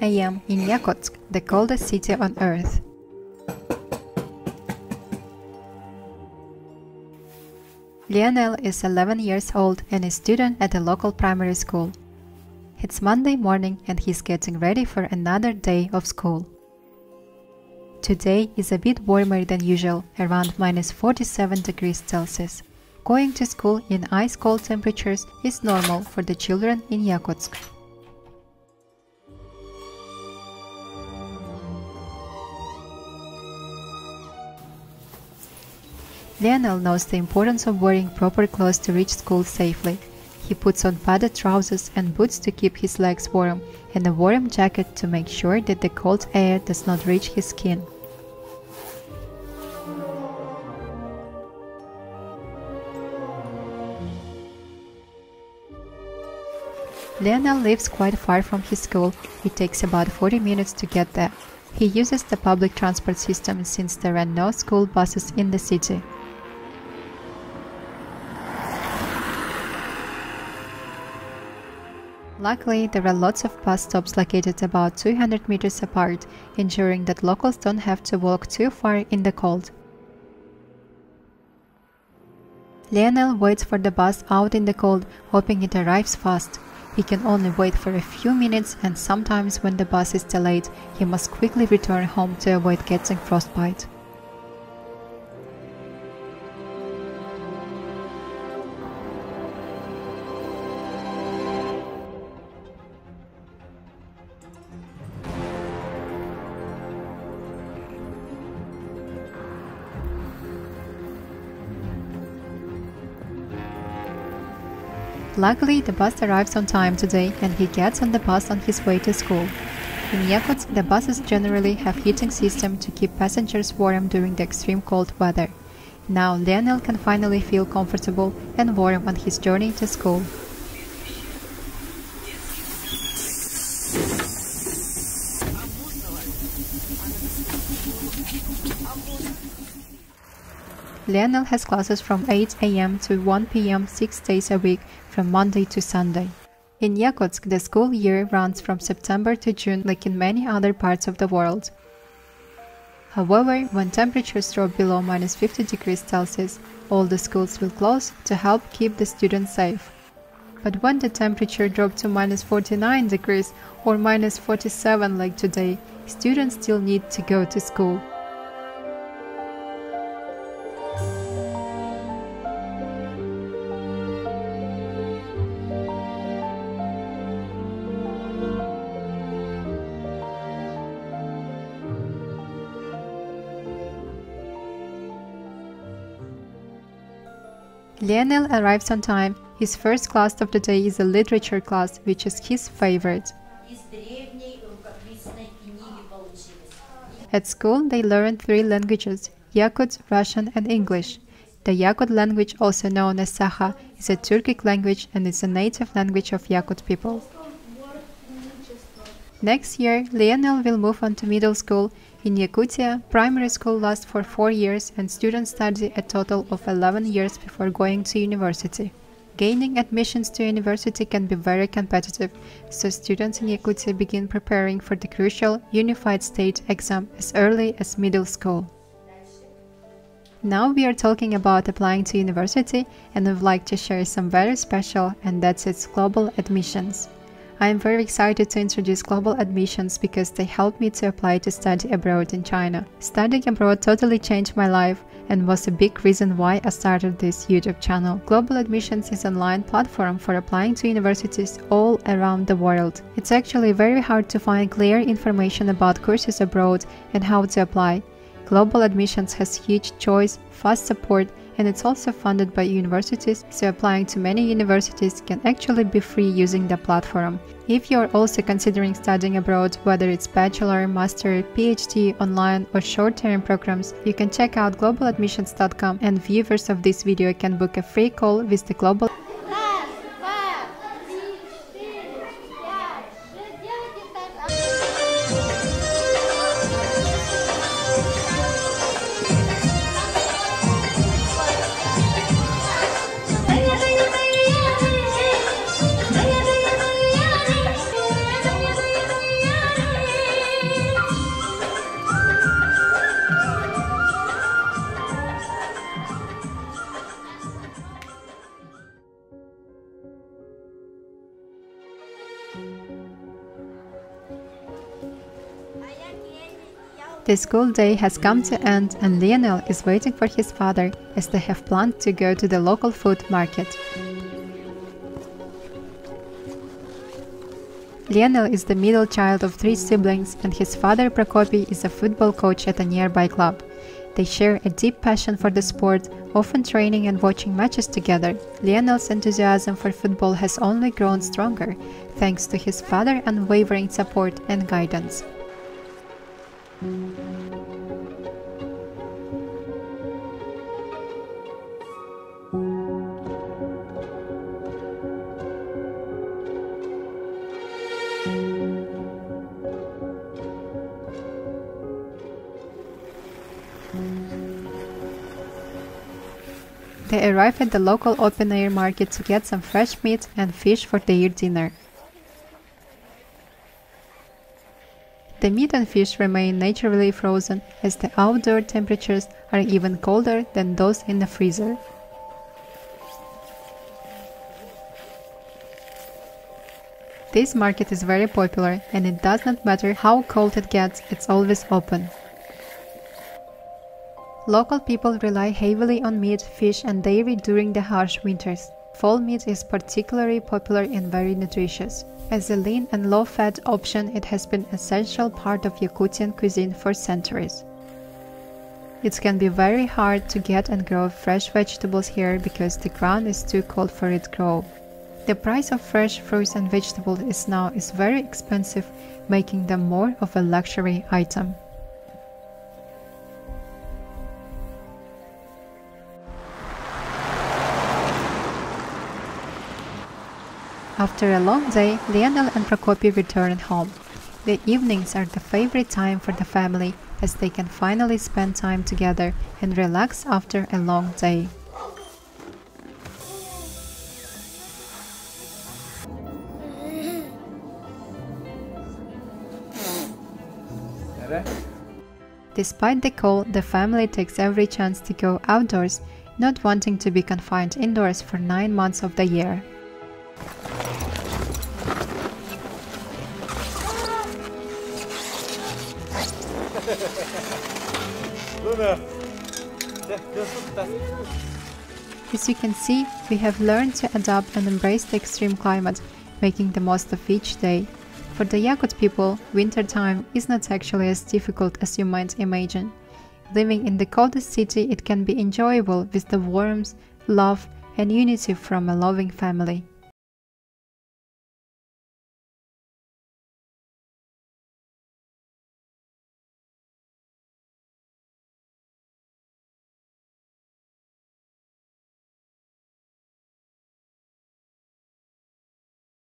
a.m. in Yakutsk, the coldest city on earth. Lionel is 11 years old and a student at a local primary school. It's Monday morning and he's getting ready for another day of school. Today is a bit warmer than usual, around minus 47 degrees Celsius. Going to school in ice cold temperatures is normal for the children in Yakutsk. Lionel knows the importance of wearing proper clothes to reach school safely. He puts on padded trousers and boots to keep his legs warm, and a warm jacket to make sure that the cold air does not reach his skin. Lionel lives quite far from his school. It takes about 40 minutes to get there. He uses the public transport system since there are no school buses in the city. Luckily, there are lots of bus stops located about 200 meters apart, ensuring that locals don't have to walk too far in the cold. Lionel waits for the bus out in the cold, hoping it arrives fast. He can only wait for a few minutes and sometimes when the bus is delayed, he must quickly return home to avoid getting frostbite. Luckily, the bus arrives on time today and he gets on the bus on his way to school. In Yakutsk, the buses generally have heating system to keep passengers warm during the extreme cold weather. Now Lionel can finally feel comfortable and warm on his journey to school. Lionel has classes from 8 am to 1 pm 6 days a week from Monday to Sunday. In Yakutsk, the school year runs from September to June like in many other parts of the world. However, when temperatures drop below minus 50 degrees Celsius, all the schools will close to help keep the students safe. But when the temperature drops to minus 49 degrees or minus 47 like today, students still need to go to school. Lionel arrives on time. His first class of the day is a literature class, which is his favorite. At school, they learn three languages Yakut, Russian, and English. The Yakut language, also known as Sakha, is a Turkic language and is a native language of Yakut people. Next year, Lionel will move on to middle school in Yakutia, primary school lasts for 4 years and students study a total of 11 years before going to university. Gaining admissions to university can be very competitive, so students in Yakutia begin preparing for the crucial Unified State exam as early as middle school. Now we are talking about applying to university and would like to share some very special and that's its global admissions. I am very excited to introduce global admissions because they helped me to apply to study abroad in China. Studying abroad totally changed my life and was a big reason why I started this YouTube channel. Global Admissions is an online platform for applying to universities all around the world. It's actually very hard to find clear information about courses abroad and how to apply. Global Admissions has huge choice, fast support, and it's also funded by universities, so applying to many universities can actually be free using the platform. If you're also considering studying abroad, whether it's bachelor, master, PhD, online or short-term programs, you can check out globaladmissions.com and viewers of this video can book a free call with the Global The school day has come to end and Lionel is waiting for his father as they have planned to go to the local food market. Lionel is the middle child of three siblings and his father Prokopy is a football coach at a nearby club. They share a deep passion for the sport, often training and watching matches together. Lionel's enthusiasm for football has only grown stronger, thanks to his father's unwavering support and guidance. They arrive at the local open air market to get some fresh meat and fish for their dinner. The meat and fish remain naturally frozen as the outdoor temperatures are even colder than those in the freezer. This market is very popular and it does not matter how cold it gets, it's always open. Local people rely heavily on meat, fish and dairy during the harsh winters. Foal meat is particularly popular and very nutritious. As a lean and low-fat option, it has been an essential part of Yakutian cuisine for centuries. It can be very hard to get and grow fresh vegetables here because the ground is too cold for it to grow. The price of fresh fruits and vegetables is now is very expensive, making them more of a luxury item. After a long day, Lionel and Prokopy return home. The evenings are the favorite time for the family as they can finally spend time together and relax after a long day. Despite the cold, the family takes every chance to go outdoors, not wanting to be confined indoors for nine months of the year. As you can see, we have learned to adapt and embrace the extreme climate, making the most of each day. For the Yakut people, winter time is not actually as difficult as you might imagine. Living in the coldest city, it can be enjoyable with the warmth, love, and unity from a loving family.